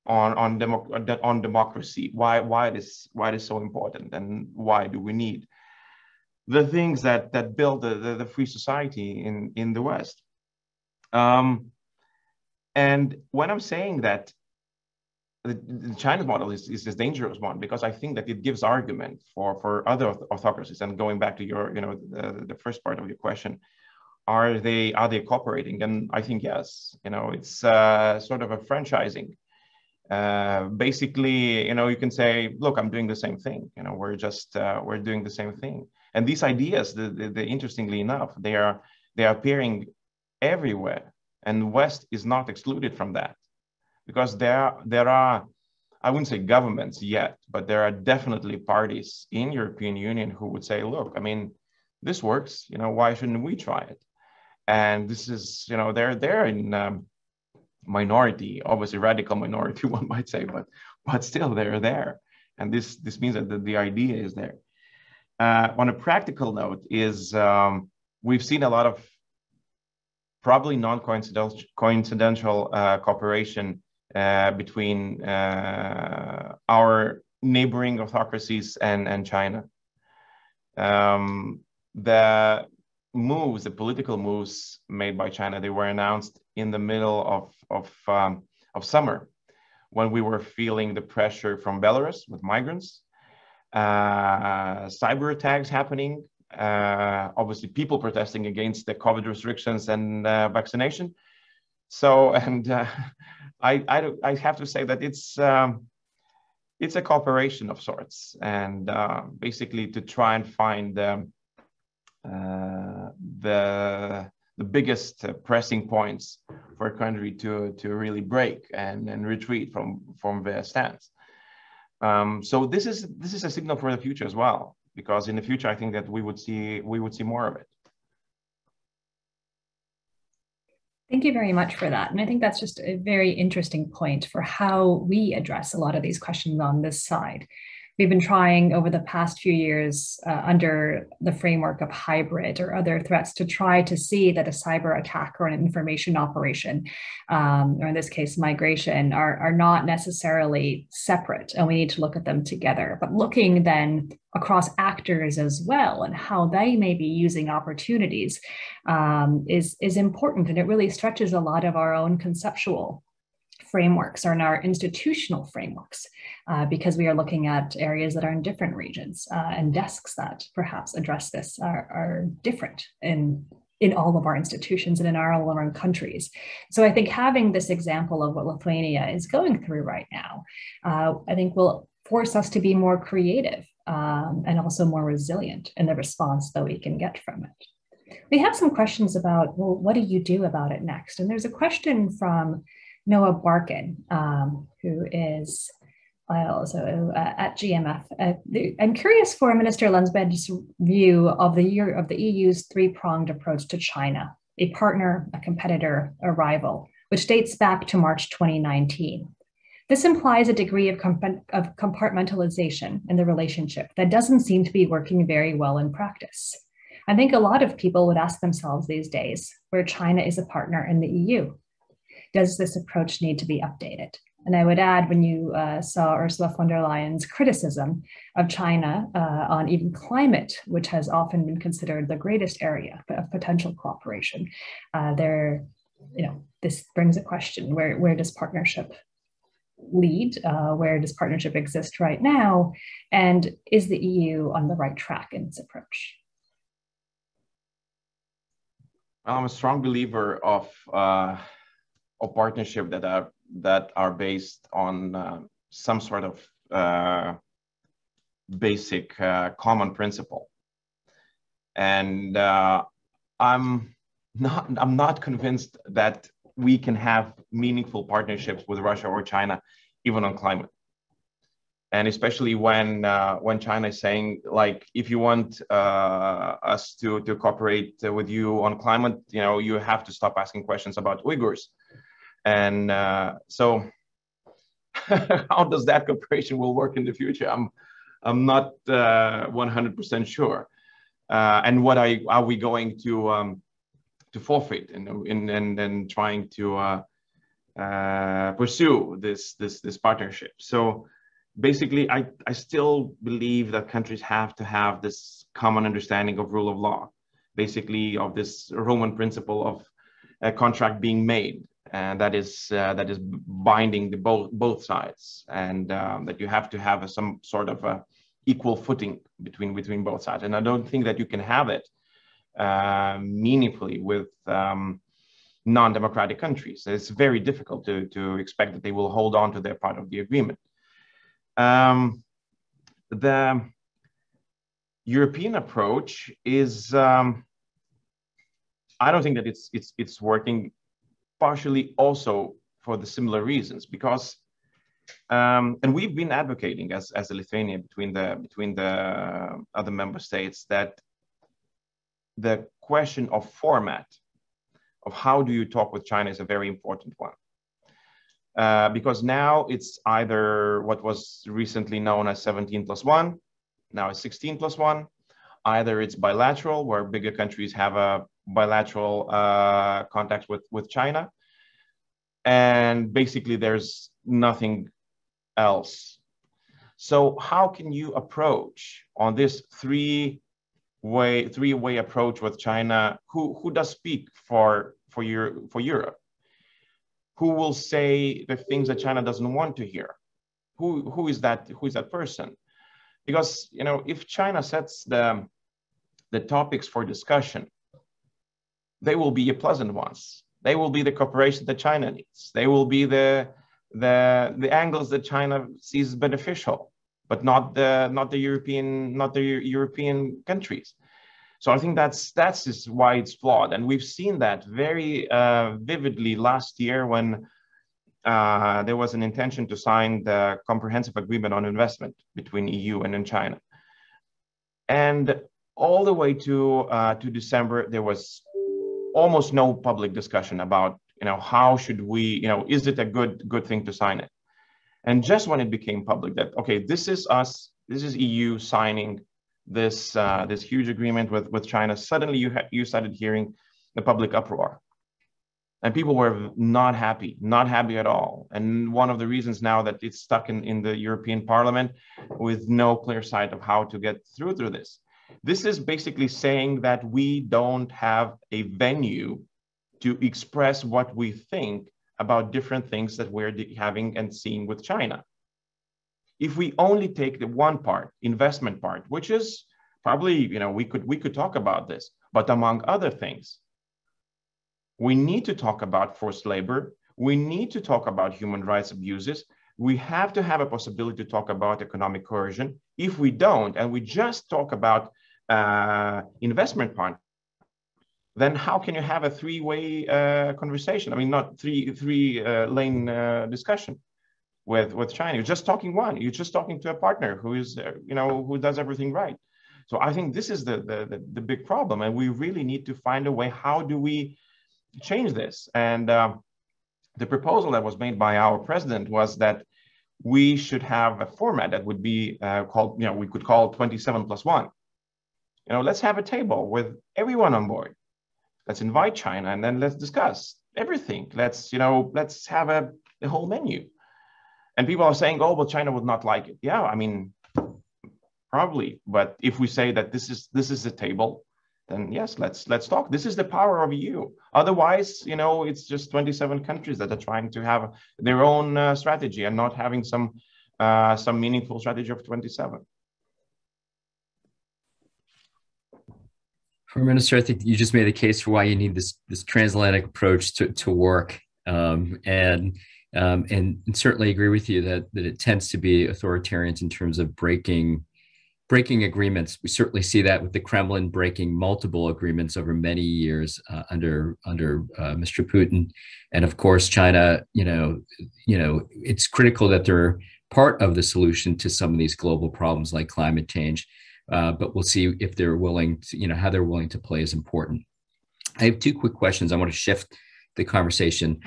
B: on on, demo, on democracy why why it is why it is so important and why do we need the things that that build the, the, the free society in in the west um, and when i'm saying that the, the model is, is this dangerous one because I think that it gives argument for, for other autocracies. And going back to your, you know, the, the first part of your question, are they are they cooperating? And I think yes. You know, it's uh, sort of a franchising. Uh, basically, you know, you can say, look, I'm doing the same thing. You know, we're just uh, we're doing the same thing. And these ideas, the, the, the, interestingly enough, they are they are appearing everywhere, and West is not excluded from that, because there there are I wouldn't say governments yet, but there are definitely parties in European Union who would say, look, I mean, this works. You know, why shouldn't we try it? And this is you know they're they're in um, minority, obviously radical minority, one might say, but but still they're there, and this this means that the, the idea is there. Uh, on a practical note, is um, we've seen a lot of probably non-coincidental coincidental uh, cooperation uh, between uh, our neighboring autocracies and and China. Um, the moves, the political moves made by China, they were announced in the middle of, of, um, of summer when we were feeling the pressure from Belarus with migrants, uh, cyber attacks happening, uh, obviously people protesting against the COVID restrictions and uh, vaccination. So, and uh, I, I, I, have to say that it's, um, it's a cooperation of sorts and uh, basically to try and find um, the the biggest uh, pressing points for a country to to really break and, and retreat from from their stance. Um, so this is this is a signal for the future as well, because in the future I think that we would see we would see more of it.
C: Thank you very much for that. And I think that's just a very interesting point for how we address a lot of these questions on this side. We've been trying over the past few years uh, under the framework of hybrid or other threats to try to see that a cyber attack or an information operation, um, or in this case, migration, are, are not necessarily separate and we need to look at them together. But looking then across actors as well and how they may be using opportunities um, is, is important. And it really stretches a lot of our own conceptual frameworks or in our institutional frameworks uh, because we are looking at areas that are in different regions uh, and desks that perhaps address this are, are different in in all of our institutions and in our, all of our countries. So I think having this example of what Lithuania is going through right now, uh, I think will force us to be more creative um, and also more resilient in the response that we can get from it. We have some questions about, well, what do you do about it next? And there's a question from Noah Barkin, um, who is also uh, at GMF. Uh, I'm curious for Minister Landsbergis's view of the year of the EU's three-pronged approach to China, a partner, a competitor, a rival, which dates back to March 2019. This implies a degree of, comp- of compartmentalization in the relationship that doesn't seem to be working very well in practice. I think a lot of people would ask themselves these days where China is a partner in the EU does this approach need to be updated? And I would add, when you uh, saw Ursula von der Leyen's criticism of China uh, on even climate, which has often been considered the greatest area of potential cooperation, uh, there, you know, this brings a question: where where does partnership lead? Uh, where does partnership exist right now? And is the EU on the right track in its approach?
B: Well, I'm a strong believer of of partnership that are that are based on uh, some sort of uh, basic uh, common principle. And uh, I'm not I'm not convinced that we can have meaningful partnerships with Russia or China, even on climate. And especially when uh, when China is saying like, if you want uh, us to to cooperate with you on climate, you know, you have to stop asking questions about Uyghurs and uh, so, how does that cooperation will work in the future? I'm I'm not 100% uh, sure. Uh, and what are, are we going to um, to forfeit in in, in trying to uh, uh, pursue this this this partnership? So basically, I I still believe that countries have to have this common understanding of rule of law, basically of this Roman principle of a contract being made and that is uh, that is binding the both both sides, and um, that you have to have a, some sort of a equal footing between between both sides. And I don't think that you can have it uh, meaningfully with um, non-democratic countries. It's very difficult to to expect that they will hold on to their part of the agreement. Um, the European approach is. Um, I don't think that it's it's it's working partially also for the similar reasons because um, and we've been advocating as, as a Lithuania between the between the other member states that the question of format of how do you talk with China is a very important one. Uh, because now it's either what was recently known as 17 plus 1, now it's 16 plus 1. Either it's bilateral, where bigger countries have a bilateral uh, contacts with, with China. And basically, there's nothing else. So, how can you approach on this three way three way approach with China? Who who does speak for for your for Europe? who will say the things that China doesn't want to hear? Who, who is that? Who is that person? Because you know, if China sets the the topics for discussion, they will be a pleasant ones. They will be the cooperation that China needs. They will be the the the angles that China sees beneficial, but not the not the European not the European countries. So I think that's that's just why it's flawed, and we've seen that very uh, vividly last year when uh, there was an intention to sign the comprehensive agreement on investment between EU and in China, and all the way to uh, to December there was almost no public discussion about you know how should we you know is it a good good thing to sign it, and just when it became public that okay this is us this is EU signing this uh, this huge agreement with with China, suddenly you you started hearing the public uproar, and people were not happy, not happy at all. And one of the reasons now that it's stuck in in the European Parliament with no clear sight of how to get through through this. This is basically saying that we don't have a venue to express what we think about different things that we're having and seeing with China if we only take the one part, investment part, which is probably, you know, we could we could talk about this, but among other things, we need to talk about forced labor. We need to talk about human rights abuses. We have to have a possibility to talk about economic coercion. If we don't, and we just talk about uh, investment part, then how can you have a three-way uh, conversation? I mean, not three three uh, lane uh, discussion with with China. You're just talking one. You're just talking to a partner who is uh, you know who does everything right. So I think this is the, the the, the big problem, and we really need to find a way. How do we change this? And uh, the proposal that was made by our president was that we should have a format that would be uh, called, you know, we could call 27 plus one. You know, let's have a table with everyone on board. Let's invite China and then let's discuss everything. Let's, you know, let's have a the whole menu. And people are saying, oh, well, China would not like it. Yeah, I mean, probably. But if we say that this is this is the table, then yes, let's let's talk. This is the power of EU. Otherwise, you know, it's just 27 countries that are trying to have their own uh, strategy and not having some uh, some meaningful strategy of 27.
A: Foreign Minister, I think you just made a case for why you need this this transatlantic approach to to work. Um, and um, and, and, certainly agree with you that that it tends to be authoritarians in terms of breaking breaking agreements. We certainly see that with the Kremlin breaking multiple agreements over many years uh, under under uh, Mr. Putin, and of course China. You know, you know, it's critical that they're part of the solution to some of these global problems like climate change. Uh, but we'll see if they're willing to, you know, how they're willing to play is important. I have two quick questions. I want to shift the conversation.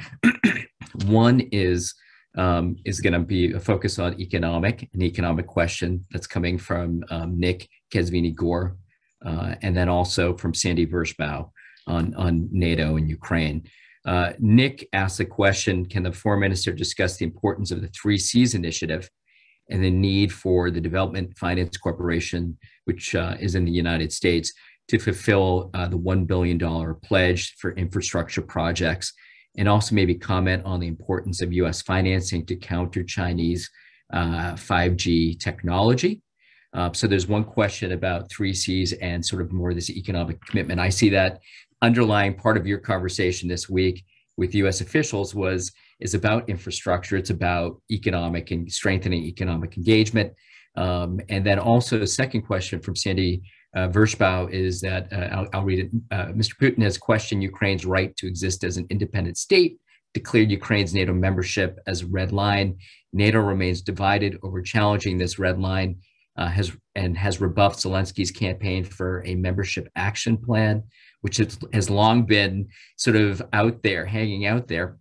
A: One is um, is going to be a focus on economic, an economic question that's coming from um, Nick Kesvini Gore, uh, and then also from Sandy Vershbow on, on NATO and Ukraine. Uh, Nick asked the question Can the foreign minister discuss the importance of the Three Seas initiative and the need for the Development Finance Corporation, which uh, is in the United States, to fulfill uh, the $1 billion pledge for infrastructure projects and also maybe comment on the importance of US financing to counter Chinese uh, 5G technology. Uh, so there's one question about three Seas and sort of more this economic commitment. I see that underlying part of your conversation this week with US officials was is about infrastructure. It's about economic and strengthening economic engagement. Um, and then also the second question from Sandy uh, is that, uh, I'll, I'll, read it. Uh, Mr. Putin has questioned Ukraine's right to exist as an independent state, declared Ukraine's NATO membership as a red line. NATO remains divided over challenging this red line uh, has and has rebuffed Zelensky's campaign for a membership action plan. which has, has long been sort of out there, hanging out there.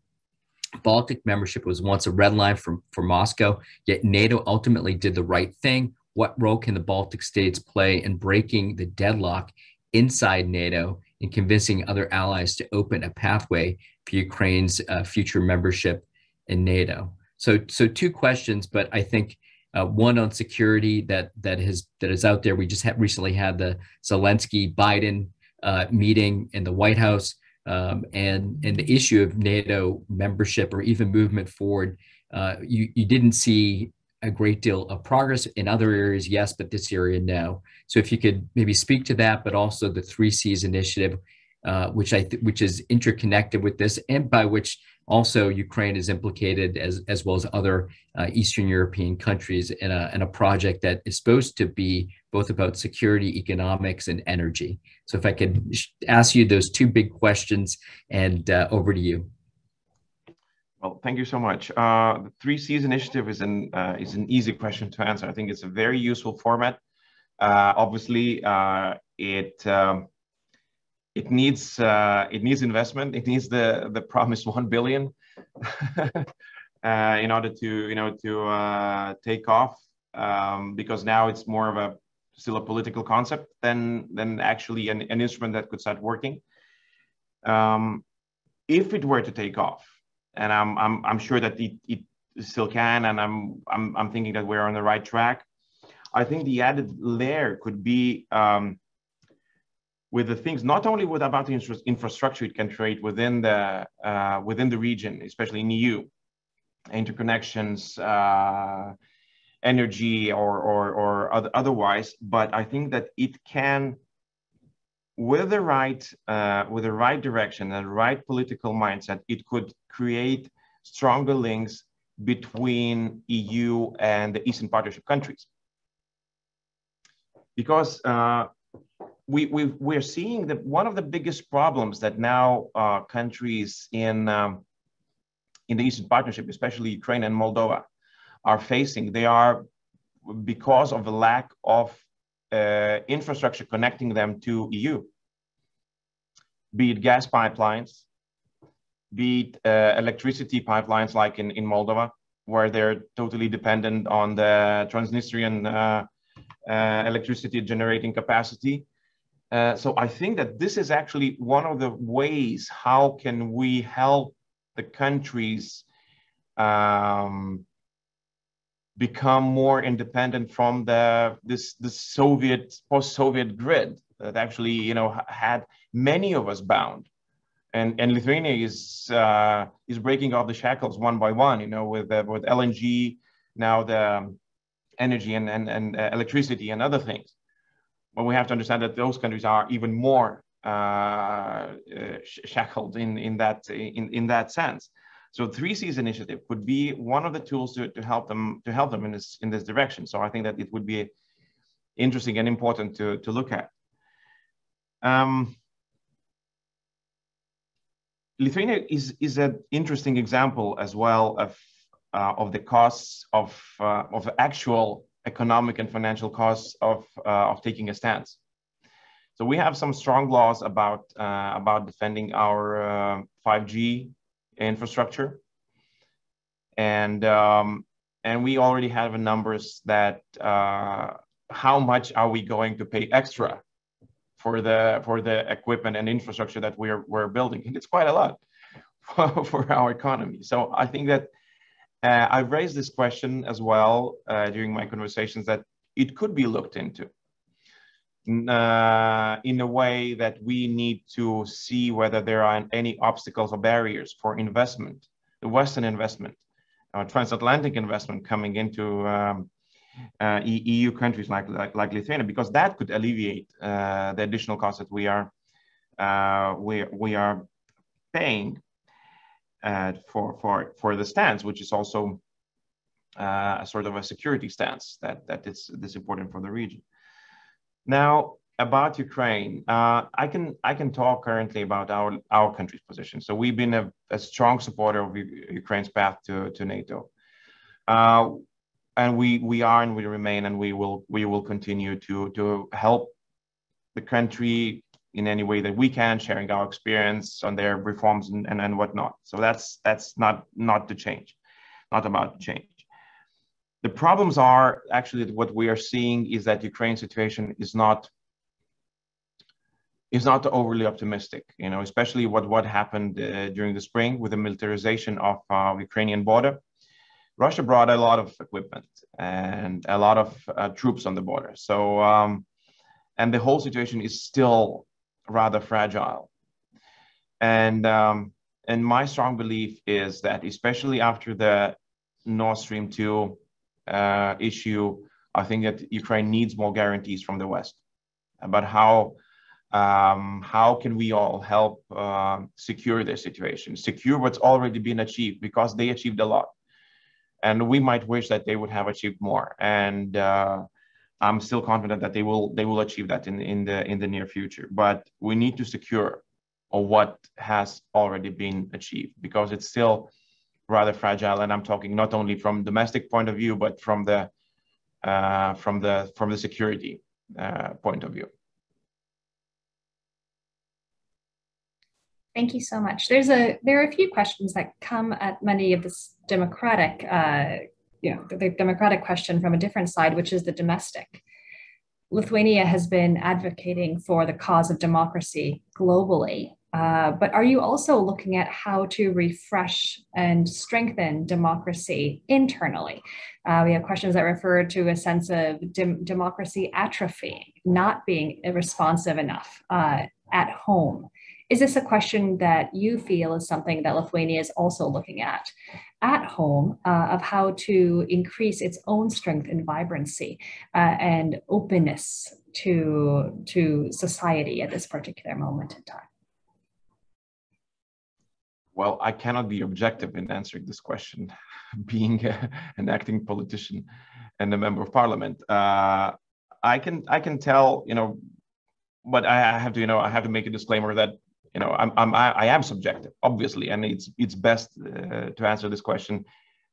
A: Baltic membership was once a red line for, for Moscow, yet NATO ultimately did the right thing. What role can the Baltic states play in breaking the deadlock inside NATO and convincing other allies to open a pathway for Ukraine's uh, future membership in NATO? So, so two questions, but I think uh, one on security that that has that is out there. We just recently had the Zelensky Biden uh, meeting in the White House, um, and and the issue of NATO membership or even movement forward. Uh, you you didn't see a great deal of progress in other areas, yes, but this area, no. So if you could maybe speak to that, but also the Three Seas initiative, uh, which I th- which is interconnected with this, and by which also, Ukraine is implicated as, as well as other uh, Eastern European countries in a, in a project that is supposed to be both about security, economics, and energy. So, if I could ask you those two big questions, and uh, over to you.
B: Well, thank you so much. Uh, the Three Seas initiative is an uh, is an easy question to answer. I think it's a very useful format. Uh, obviously, uh, it um, it needs uh, it needs investment. It needs the the promised one billion uh, in order to you know to take off um, because now it's more of a still a political concept than than actually an, an instrument that could start working. Um, if it were to take off, and I'm I'm I'm sure that it, it still can, and I'm I'm I'm thinking that we're on the right track. I think the added layer could be um, with the things not only with about the infrastructure it can create within the uh, within the region, especially in EU, interconnections, uh, energy, or or or otherwise. But I think that it can, with the right uh, with the right direction and the right political mindset, it could create stronger links between EU and the Eastern Partnership countries. Because uh, we, we, we're seeing that one of the biggest problems that now uh, countries in, um, in the Eastern Partnership, especially Ukraine and Moldova, are facing, they are because of the lack of uh, infrastructure connecting them to EU, be it gas pipelines, be it uh, electricity pipelines like in, in Moldova, where they're totally dependent on the Transnistrian uh, uh, electricity generating capacity, uh, so I think that this is actually one of the ways how can we help the countries um, become more independent from the this the Soviet post-Soviet grid that actually you know had many of us bound, and and Lithuania is uh, is breaking off the shackles one by one. You know with uh, with LNG now the energy and and, and uh, electricity and other things but we have to understand that those countries are even more uh, uh, shackled in, in, that, in, in that sense. So Three Seas initiative could be one of the tools to, to help them to help them in this in this direction. So I think that it would be interesting and important to, to look at. Um, Lithuania is, is an interesting example as well of, uh, of the costs of, uh, of actual economic and financial costs of, uh, of taking a stance. So we have some strong laws about, uh, about defending our 5G uh, infrastructure. And, um, and we already have a numbers that uh, how much are we going to pay extra for the for the equipment and infrastructure that we're we're building? And it's quite a lot for, for our economy. So i think that uh, I've raised this question as well uh, during my conversations that it could be looked into uh, in a way that we need to see whether there are any obstacles or barriers for investment, the Western investment, uh, transatlantic investment coming into um, uh, EU countries like, like, like, Lithuania, because that could alleviate uh, the additional costs that we are, we, we are paying uh, for, for, for the stance, which is also uh, a sort of a security stance that, that is, is important for the region. Now, about Ukraine, uh, I can I can talk currently about our our country's position. So we've been a, a strong supporter of Ukraine's path to to NATO, uh, and we we are and we remain and we will we will continue to to help the country in any way that we can, sharing our experience on their reforms and, and, and whatnot. So that's that's not not the change, not about change. The problems are actually what we are seeing is that Ukraine situation is not is not overly optimistic. You know, especially what what happened uh, during the spring with the militarization of uh, Ukrainian border. Russia brought a lot of equipment and a lot of uh, troops on the border. So, um, and the whole situation is still rather fragile. And um, and my strong belief is that, especially after the Nord Stream two uh, issue, I think that Ukraine needs more guarantees from the West about how um, how can we all help uh, secure their situation, secure what's already been achieved because they achieved a lot, and we might wish that they would have achieved more. And uh, I'm still confident that they will they will achieve that in in the in the near future. But we need to secure what has already been achieved because it's still rather fragile. And I'm talking not only from domestic point of view, but from the uh, from the from the security uh, point of view.
C: Thank you so much. There's a there are a few questions that come at many of this democratic, uh, you know, the, the democratic question from a different side, which is the domestic. Lithuania has been advocating for the cause of democracy globally, uh, but are you also looking at how to refresh and strengthen democracy internally? Uh, we have questions that refer to a sense of democracy atrophying, not being responsive enough uh, at home. Is this a question that you feel is something that Lithuania is also looking at at home uh, of how to increase its own strength and vibrancy uh, and openness to, to society at this particular moment in time?
B: Well, I cannot be objective in answering this question, being a, an acting politician and a member of parliament. Uh, I can I can tell you know, but I have to you know I have to make a disclaimer that you know, I'm, I'm I am subjective, obviously, and it's it's best uh, to answer this question.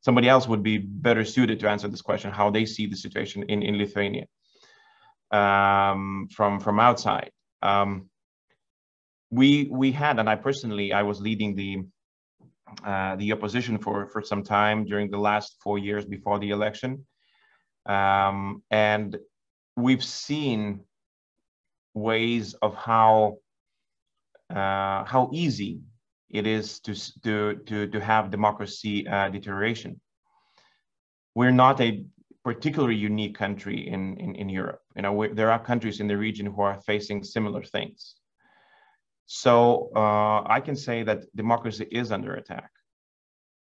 B: Somebody else would be better suited to answer this question, how they see the situation in in Lithuania um, from from outside. Um, we we had, and I personally, I was leading the uh, the opposition for for some time during the last four years before the election, um, and we've seen ways of how uh, how easy it is to, to, to, to have democracy uh, deterioration. We're not a particularly unique country in, in, in Europe. You know, there are countries in the region who are facing similar things. So uh, I can say that democracy is under attack.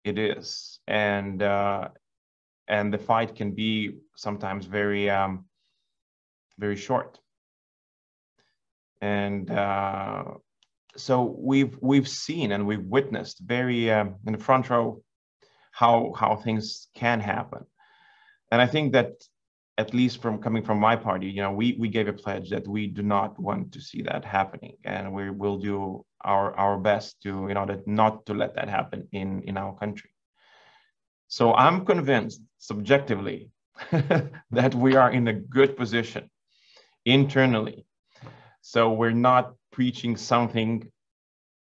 B: It is, and uh, and the fight can be sometimes very um, very short. And uh, so we've we've seen and we've witnessed very um, in the front row how how things can happen and i think that at least from coming from my party you know we we gave a pledge that we do not want to see that happening. And we will do our our best to you know that not to let that happen in in our country. So i'm convinced subjectively that we are in a good position internally. So we're not preaching something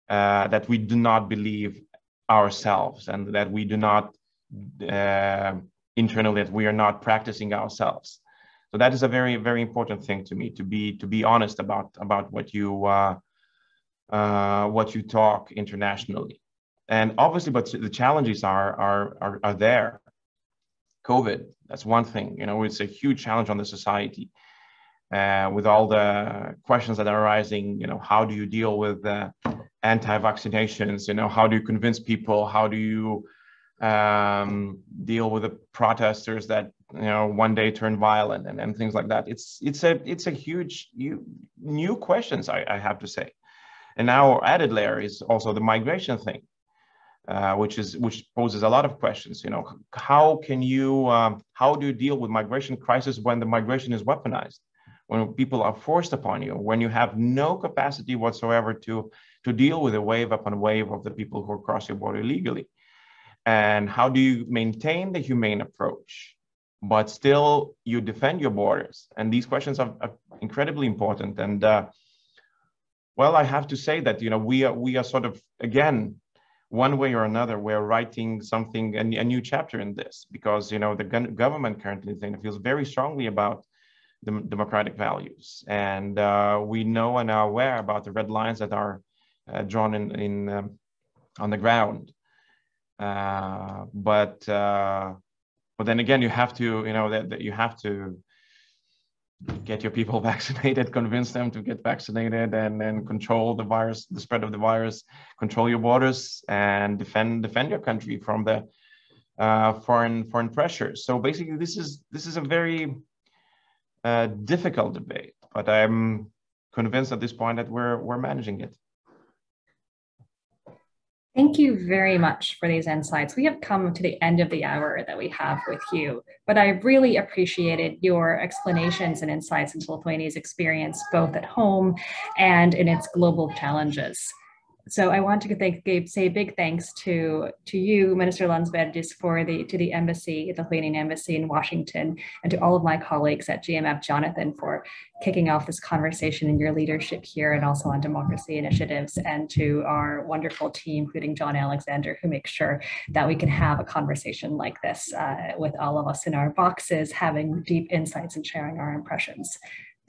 B: uh, that we do not believe ourselves and that we do not uh, internally that we are not practicing ourselves. So that is a very very important thing to me to be to be honest about about what you uh, uh what you talk internationally. And obviously, but the challenges are are are, are there. COVID, that's one thing. You know, it's a huge challenge on the society uh, with all the questions that are arising, you know, how do you deal with uh, anti-vaccinations? You know, how do you convince people? How do you um, deal with the protesters that you know one day turn violent and, and things like that? It's it's a it's a huge you, new questions I, I have to say. And now added layer is also the migration thing. Uh, which is which poses a lot of questions. You know, how can you um, how do you deal with migration crisis when the migration is weaponized? when people are forced upon you, when you have no capacity whatsoever to, to deal with a wave upon wave of the people who cross your border illegally. And how do you maintain the humane approach, but still you defend your borders? And these questions are, are incredibly important. And uh, well, I have to say that you know we are we are sort of again one way or another we're writing something a, a new chapter in this because you know the government currently feels very strongly about the democratic values and uh, we know and are aware about the red lines that are uh, drawn in in um, on the ground uh, but uh, but then again you have to you know that, that you have to get your people vaccinated, convince them to get vaccinated, and then control the virus, the spread of the virus, control your borders, and defend defend your country from the uh, foreign foreign pressures. So basically, this is this is a very uh, difficult debate, but I'm convinced at this point that we're we're managing it.
C: Thank you very much for these insights. We have come to the end of the hour that we have with you, but I really appreciated your explanations and insights into Lithuania's experience, both at home and in its global challenges. So I want to thank, say a big thanks to, to you, Minister Landsbergis, for the to the embassy, the Lithuanian embassy in Washington, and to all of my colleagues at GMF, Jonathan, for kicking off this conversation and your leadership here and also on democracy initiatives, and to our wonderful team, including John Alexander, who makes sure that we can have a conversation like this uh, with all of us in our boxes, having deep insights and sharing our impressions.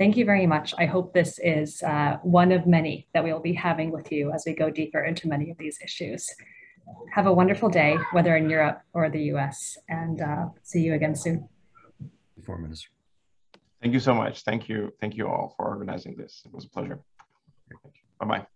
C: Thank you very much. I hope this is uh, one of many that we will be having with you as we go deeper into many of these issues. Have a wonderful day, whether in Europe or the US, and uh, see you again soon.
A: Foreign Minister.
B: Thank you so much. Thank you. Thank you all for organizing this. It was a pleasure. Bye-bye.